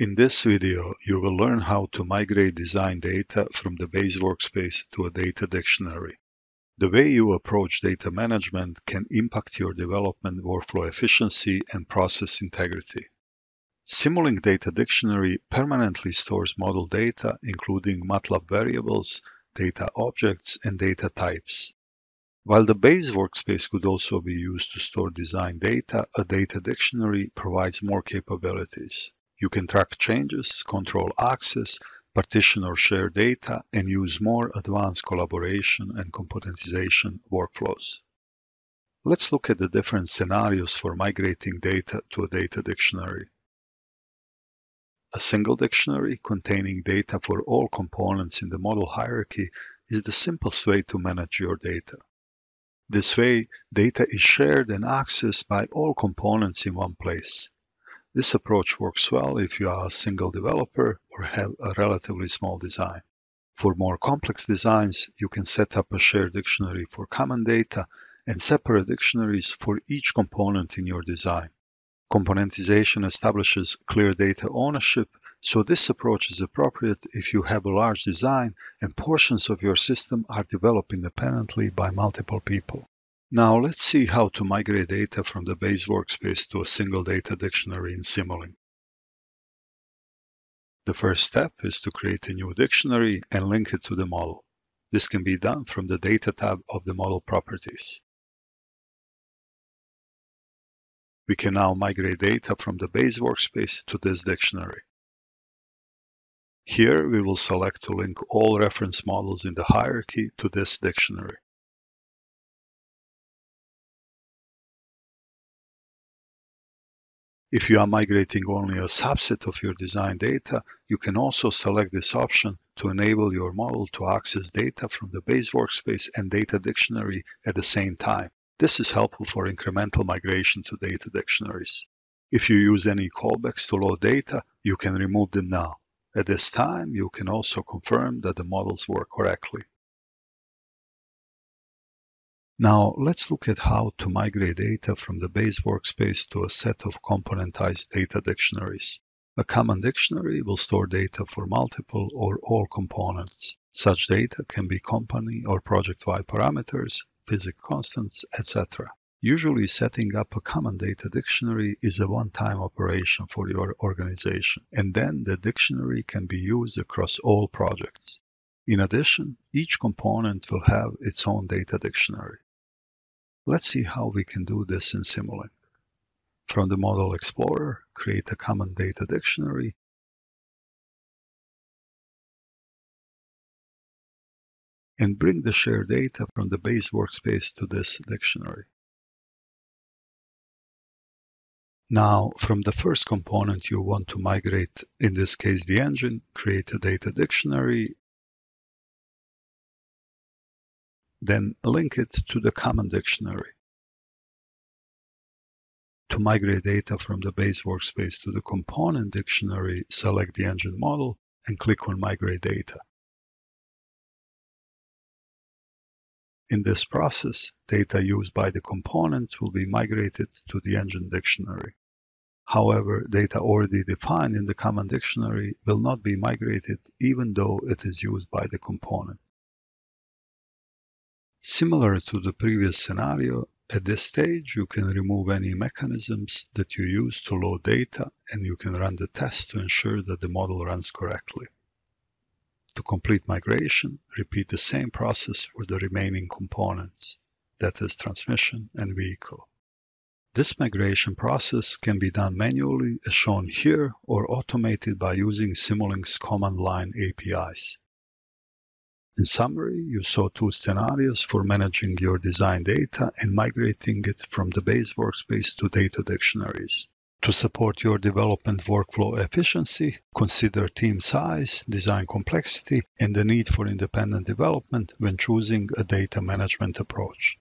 In this video, you will learn how to migrate design data from the base workspace to a data dictionary. The way you approach data management can impact your development workflow efficiency and process integrity. Simulink Data Dictionary permanently stores model data, including MATLAB variables, data objects, and data types. While the base workspace could also be used to store design data, a data dictionary provides more capabilities. You can track changes, control access, partition or share data, and use more advanced collaboration and componentization workflows. Let's look at the different scenarios for migrating data to a data dictionary. A single dictionary containing data for all components in the model hierarchy is the simplest way to manage your data. This way, data is shared and accessed by all components in one place. This approach works well if you are a single developer or have a relatively small design. For more complex designs, you can set up a shared dictionary for common data and separate dictionaries for each component in your design. Componentization establishes clear data ownership, so this approach is appropriate if you have a large design and portions of your system are developed independently by multiple people. Now let's see how to migrate data from the base workspace to a single data dictionary in Simulink. The first step is to create a new dictionary and link it to the model. This can be done from the Data tab of the model properties. We can now migrate data from the base workspace to this dictionary. Here we will select to link all reference models in the hierarchy to this dictionary. If you are migrating only a subset of your design data, you can also select this option to enable your model to access data from the base workspace and data dictionary at the same time. This is helpful for incremental migration to data dictionaries. If you use any callbacks to load data, you can remove them now. At this time, you can also confirm that the models work correctly. Now let's look at how to migrate data from the base workspace to a set of componentized data dictionaries. A common dictionary will store data for multiple or all components. Such data can be company or project-wide parameters, physics constants, etc. Usually setting up a common data dictionary is a one-time operation for your organization, and then the dictionary can be used across all projects. In addition, each component will have its own data dictionary. Let's see how we can do this in Simulink. From the Model Explorer, create a common data dictionary and bring the shared data from the base workspace to this dictionary. Now, from the first component you want to migrate, in this case the engine, create a data dictionary then link it to the common dictionary. To migrate data from the base workspace to the component dictionary, select the engine model and click on Migrate Data. In this process, data used by the component will be migrated to the engine dictionary. However, data already defined in the common dictionary will not be migrated even though it is used by the component. Similar to the previous scenario, at this stage you can remove any mechanisms that you use to load data and you can run the test to ensure that the model runs correctly. To complete migration, repeat the same process for the remaining components, that is transmission and vehicle. This migration process can be done manually as shown here or automated by using Simulink's command line APIs. In summary, you saw two scenarios for managing your design data and migrating it from the base workspace to data dictionaries. To support your development workflow efficiency, consider team size, design complexity, and the need for independent development when choosing a data management approach.